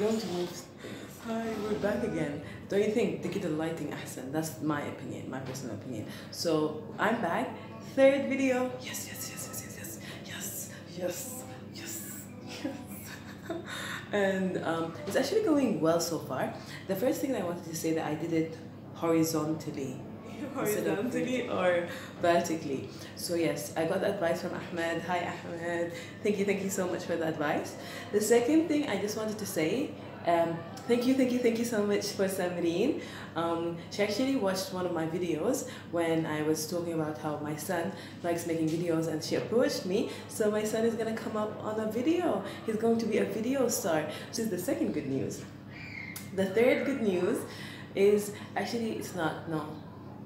going to move Hi, we're back again. Don't you think the lighting ahsan? That's my opinion, my personal opinion. So I'm back. Third video. Yes, yes, yes, yes, yes, yes, yes, yes, yes. and um, it's actually going well so far. The first thing I wanted to say that I did it horizontally horizontally or vertically. So yes, I got advice from Ahmed. Hi Ahmed. Thank you, thank you so much for the advice. The second thing I just wanted to say, um, thank you, thank you, thank you so much for Samreen. Um, she actually watched one of my videos when I was talking about how my son likes making videos and she approached me. So my son is gonna come up on a video. He's going to be a video star, which is the second good news. The third good news is actually it's not no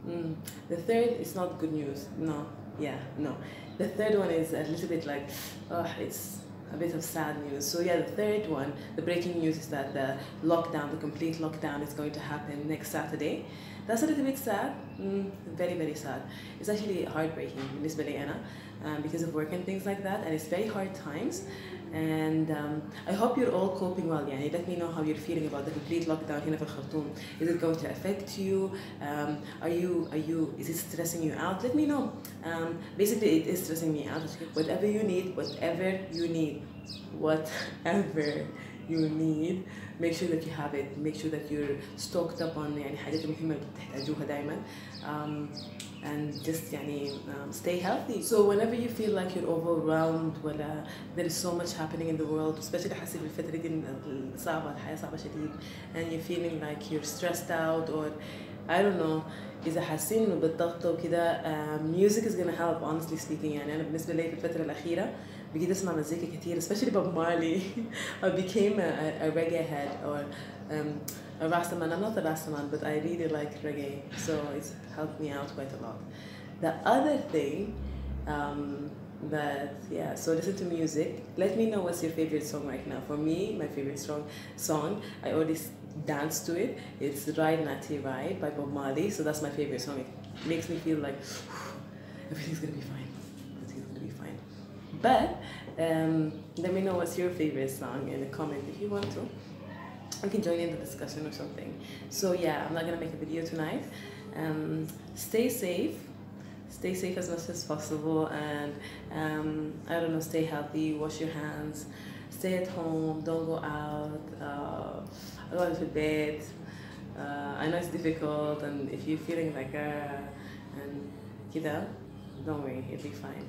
Mm. The third is not good news. No. Yeah. No. The third one is a little bit like, oh, it's a bit of sad news. So yeah, the third one, the breaking news is that the lockdown, the complete lockdown, is going to happen next Saturday. That's a little bit sad. Mm, very very sad. It's actually heartbreaking, Miss Belena um, because of work and things like that, and it's very hard times and um, I hope you're all coping well يعني let me know how you're feeling about the complete lockdown هنا في الخرطوم is it going to affect you um, are you are you is it stressing you out let me know um, basically it is stressing me out whatever you need whatever you need whatever you need make sure that you have it make sure that you're stocked up on يعني حاجات المهمة اللي بتحتاجوها دايما um, and just يعني um, stay healthy so whenever you feel like you're overwhelmed ولا there is so much happening in the world especially حاسة بالفترة دي صعبة الحياة صعبة شديد and you're feeling like you're stressed out or I don't know. إذا حاسين إنه بالضغط وكده music is gonna help honestly speaking. يعني أنا بالنسبة لي في الفترة الأخيرة بقيت أسمع مزيكا كتير especially Bob Marley. I became a, a, a reggae head or um, a Rastaman. I'm not a rasta man, but I really like reggae so it's helped me out quite a lot. The other thing um, but yeah so listen to music. Let me know what's your favorite song right now. For me my favorite song song i already dance to it. It's Ride Natty Ride by Bob Marley so that's my favorite song. It makes me feel like everything's gonna be fine. Everything's gonna be fine. But um, let me know what's your favorite song in the comment if you want to. You can join in the discussion or something. So yeah I'm not gonna make a video tonight. Um, stay safe. Stay safe as much as possible and um, I don't know, stay healthy, wash your hands, stay at home, don't go out, going to bed. Uh, I know it's difficult, and if you're feeling like a uh, and you know, don't worry, it'll be fine.